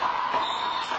また。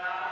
Now.